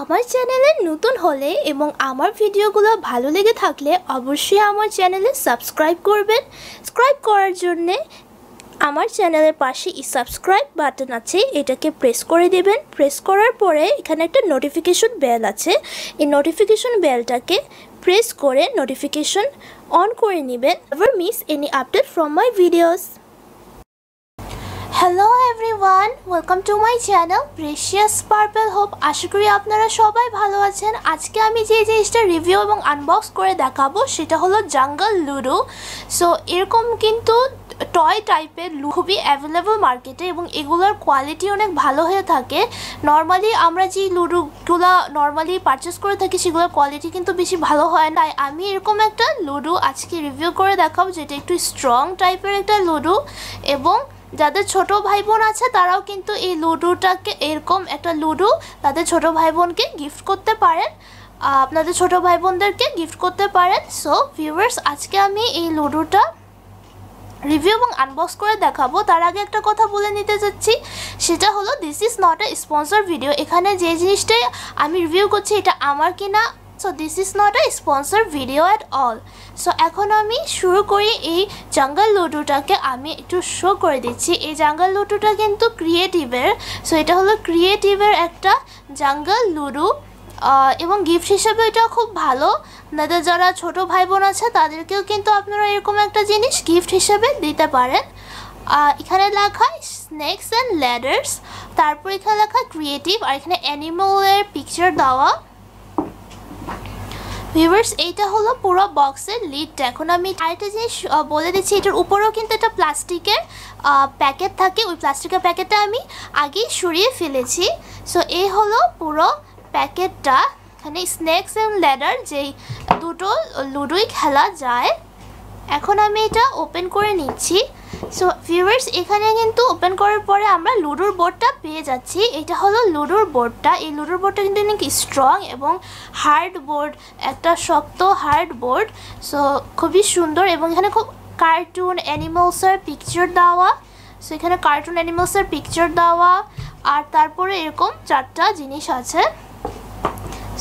আমার চ্যানেলে নতুন হলে এবং আমার ভিডিওগুলো ভালো লেগে থাকলে অবশ্যই আমার চ্যানেলে সাবস্ক্রাইব করবেন। সাবস্ক্রাইব করার জন্যে আমার চ্যানেলের পাশে ই সাবস্ক্রাইব বাটন আছে, এটাকে প্রেস করে দেবেন। প্রেস করার পরে এখানে একটা নোটিফিকেশন বেল আছে। এই নোটিফিকেশন বেলটাকে প্রেস করে নোটিফিকেশন অন করে নেবেন। Ever miss any update from my videos hello everyone welcome to my channel precious purple hope আশা করি আপনারা সবাই ভালো আছেন। আজকে আমি যে জিনিসটা রিভিউ এবং আনবক্স করে দেখাবো, সেটা হলো জাঙ্গল লুডো সো এরকম কিন্তু টয় টাইপের খুবই অ্যাভেলেবল মার্কেটে এবং এগুলোর কোয়ালিটি অনেক ভালো হয়ে থাকে। নর্মালি আমরা যে লুডোগুলো নর্মালি পারচেস করে থাকি, সেগুলোর কোয়ালিটি কিন্তু বেশি ভালো হয় না। আমি এরকম একটা লুডো আজকে রিভিউ করে দেখাবো, যেটা একটু স্ট্রং টাইপের একটা লুডো এবং যাদের ছোট ভাই বোন আছে, তারাও কিন্তু এই লুডোটাকে এরকম একটা লুডো তাদের ছোট ভাই বোনকে গিফট করতে পারেন। আপনাদের ছোট ভাই বোনদেরকে গিফট করতে পারেন। সো ভিউয়ার্স আজকে আমি এই লুডোটা রিভিউ এবং আনবক্স করে দেখাবো। তার আগে একটা কথা বলে নিতে যাচ্ছি। সেটা হলো this is not a sponsor video এখানে যে জিনিসটাই আমি রিভিউ করছি, এটা আমার কিনা? So this is not a sponsor video at all so এখন আমি শুরু করি এই জাঙ্গল লুডুটাকে আমি একটু শো করে দিচ্ছি। এই জাঙ্গল লুডুটা কিন্তু ক্রিয়েটিভের সো এটা হলো ক্রিয়েটিভের একটা জাঙ্গল লুডু। এবং গিফট হিসেবে এটা খুব ভালো। আপনাদের যারা ছোট ভাই বোন আছে, তাদেরকেও কিন্তু আপনারা এরকম একটা জিনিস গিফট হিসেবে দিতে পারেন। এখানে লেখা স্নেক্স অ্যান্ড ল্যাডার্স তারপর এখানে লেখা ক্রিয়েটিভ আর এখানে অ্যানিমালের পিকচার দেওয়া। ভিউয়ার্স, এইটা হলো পুরো বক্সের লিডটা। এখন আমি আরেকটা জিনিস বলে দিচ্ছি, এটার উপরেও কিন্তু একটা প্লাস্টিকের প্যাকেট থাকে। ওই প্লাস্টিকের প্যাকেটটা আমি আগেই সরিয়ে ফেলেছি। সো এই হলো পুরো প্যাকেটটা। এখানে স্ন্যাক্স অ্যান্ড ল্যাডার যেই দুটো লুডোই খেলা যায় এখন আমি এটা ওপেন করে নিচ্ছি। সো ভিউয়ার্স এখানে কিন্তু ওপেন করার পরে আমরা লুডোর বোর্ডটা পেয়ে যাচ্ছি। এটা হলো লুডোর বোর্ডটা এই লুডোর বোর্ডটা কিন্তু অনেক স্ট্রং এবং হার্ড বোর্ড একটা শক্ত হার্ড বোর্ড সো খুবই সুন্দর এবং এখানে খুব কার্টুন অ্যানিমালসের পিকচার দেওয়া। সো এখানে কার্টুন অ্যানিমালসের পিকচার দেওয়া। আর তারপরে এরকম চারটা জিনিস আছে।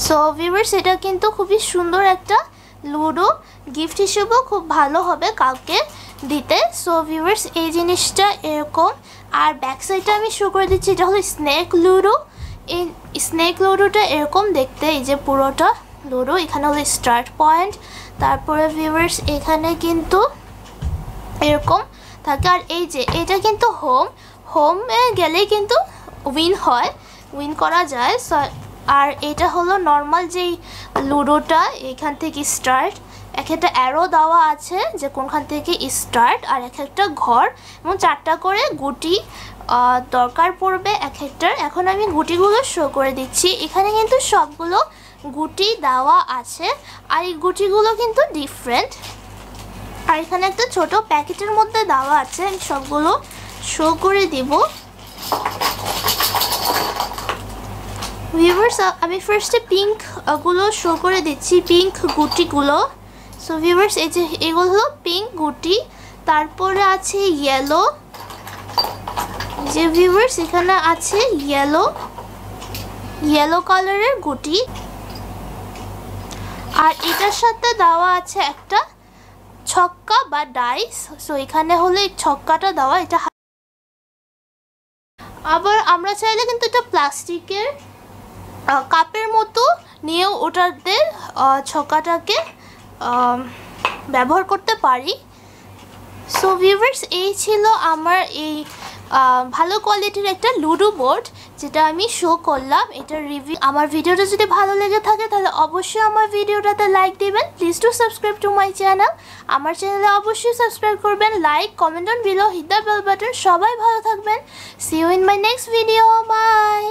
সো ভিউয়ার্স এটা কিন্তু খুবই সুন্দর একটা লুডো গিফট হিসেবেও খুব ভালো হবে কাউকে দিতে। সো ভিউয়ার্স এই জিনিসটা এরকম। আর ব্যাক সাইডটা আমি শুরু করে দিচ্ছি, এটা হলো স্নেক লুডো। এই স্নেক লুডোটা এরকম দেখতে, এই যে পুরোটা লুডো, এখানে হলো স্টার্ট পয়েন্ট তারপরে ভিউয়ার্স এখানে কিন্তু এরকম থাকে। আর এই যে, এটা কিন্তু হোম হোমে গেলেই কিন্তু উইন হয় উইন করা যায়। আর এটা হলো নর্মাল যেই লুডোটা, এখান থেকে স্টার্ট এক একটা অ্যারো দেওয়া আছে যে কোনখান থেকে স্টার্ট আর এক একটা ঘর। এবং চারটা করে গুটি দরকার পড়বে এক একটার। এখন আমি গুটিগুলো শো করে দিচ্ছি। এখানে কিন্তু সবগুলো গুটি দেওয়া আছে। আর এই গুটিগুলো কিন্তু ডিফারেন্ট আর এখানে একটা ছোট প্যাকেটের মধ্যে দেওয়া আছে। সবগুলো শো করে দিব। ভিউয়ার্স আমি ফার্স্টে পিঙ্কগুলো শো করে দিচ্ছি পিঙ্ক গুটিগুলো। সো ভিউয়ার্স এই যে এগুলো হলো পিঙ্ক গুটি। তারপরে আছে ইয়েলো যে ভিউয়ার্স এখানে আছে ইয়েলো ইয়েলো কালারের গুটি। আর এটার সাথে দেওয়া আছে একটা ছক্কা বা ডাইস সো এখানে হলো এই ছক্কাটা দেওয়া, এটা আবার আমরা চাইলে কিন্তু এটা প্লাস্টিকের কাপের মতো নিয়েও ওটাতে ছকাটাকে ব্যবহার করতে পারি। সো ভিউভার্স এই ছিল আমার এই ভালো কোয়ালিটির একটা লুডো বোর্ড যেটা আমি শো করলাম। এটার রিভিউ আমার ভিডিওটা যদি ভালো লেগে থাকে, তাহলে অবশ্যই আমার ভিডিওটাতে লাইক দিবেন। Please to subscribe to my channel আমার চ্যানেলে অবশ্যই সাবস্ক্রাইব করবেন। Like comment on below hit bell button সবাই ভালো থাকবেন। See you in my next video bye